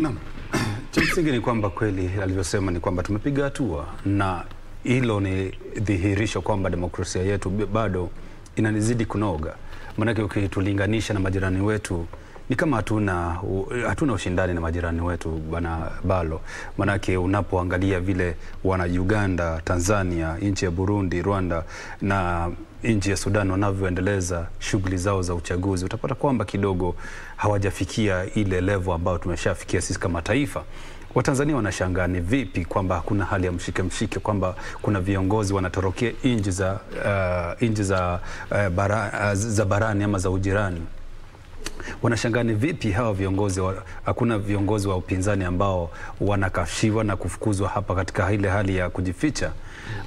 Naam, cha msingi ni kwamba kweli alivyosema ni kwamba tumepiga hatua, na hilo ni dhihirisho kwamba demokrasia yetu bado inanizidi kunoga. Maanake ukitulinganisha na majirani wetu ni kama hatuna hatuna ushindani na majirani wetu bana Balo. manake unapoangalia vile wana Uganda, Tanzania, nchi ya Burundi, Rwanda na nchi ya Sudan wanavyoendeleza shughuli zao za uchaguzi, utapata kwamba kidogo hawajafikia ile level ambayo tumeshafikia sisi kama taifa. Watanzania wanashangaa ni vipi kwamba hakuna hali ya mshike mshike, kwamba kuna viongozi wanatorokea nchi za uh, nchi za, uh, bara, uh, za barani ama za ujirani wanashangaa ni vipi hawa viongozi hakuna viongozi wa upinzani ambao wanakashiwa na kufukuzwa hapa katika ile hali ya kujificha.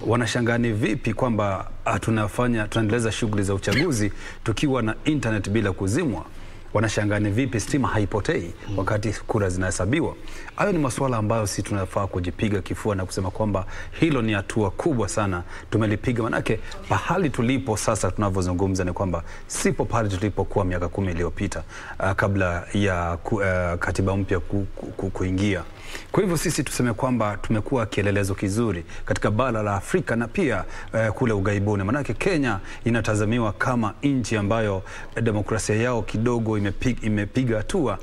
Wanashangaa ni vipi kwamba tunafanya tunaendeleza shughuli za uchaguzi tukiwa na internet bila kuzimwa. Wanashangaa ni vipi stima haipotei wakati kura zinahesabiwa. Hayo ni masuala ambayo si tunafaa kujipiga kifua na kusema kwamba hilo ni hatua kubwa sana tumelipiga. Manake pahali tulipo sasa tunavyozungumza ni kwamba sipo pahali tulipokuwa miaka kumi iliyopita uh, kabla ya ku, uh, katiba mpya ku, ku, ku, kuingia. Kwa hivyo sisi tuseme kwamba tumekuwa kielelezo kizuri katika bara la Afrika na pia uh, kule ughaibuni. Manake Kenya inatazamiwa kama nchi ambayo demokrasia yao kidogo imepiga, hatua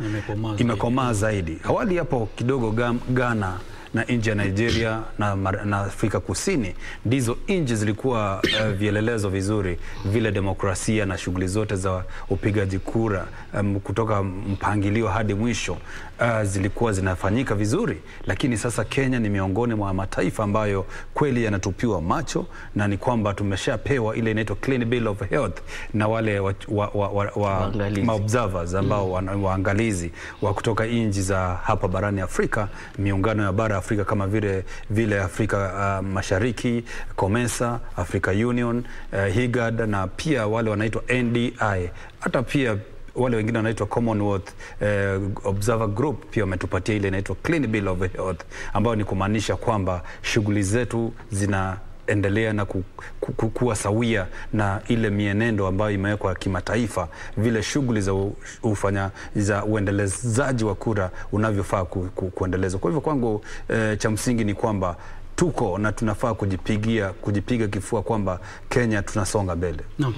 imekomaa zaidi. Awali hapo kidogo Ghana na nchi ya Nigeria na, na Afrika Kusini. Ndizo nchi zilikuwa uh, vielelezo vizuri vile demokrasia na shughuli zote za upigaji kura um, kutoka mpangilio hadi mwisho uh, zilikuwa zinafanyika vizuri, lakini sasa Kenya ni miongoni mwa mataifa ambayo kweli yanatupiwa macho na ni kwamba tumeshapewa ile inaitwa Clean Bill of Health na wale wa, wa, wa, wa, wa maobservers ambao mm. waangalizi wa kutoka nchi za hapa barani Afrika, miungano ya bara Afrika kama vile vile Afrika uh, Mashariki, COMESA, Africa Union, uh, HIGAD na pia wale wanaitwa NDI, hata pia wale wengine wanaitwa Commonwealth uh, Observer Group pia wametupatia ile inaitwa Clean Bill of Health ambayo ni kumaanisha kwamba shughuli zetu zina endelea na ku, ku, ku, kuwa sawia na ile mienendo ambayo imewekwa kimataifa, vile shughuli za ufanya za uendelezaji wa kura unavyofaa ku, ku, kuendelezwa. Kwa hivyo kwangu e, cha msingi ni kwamba tuko na tunafaa kujipigia kujipiga kifua kwamba Kenya tunasonga mbele. No.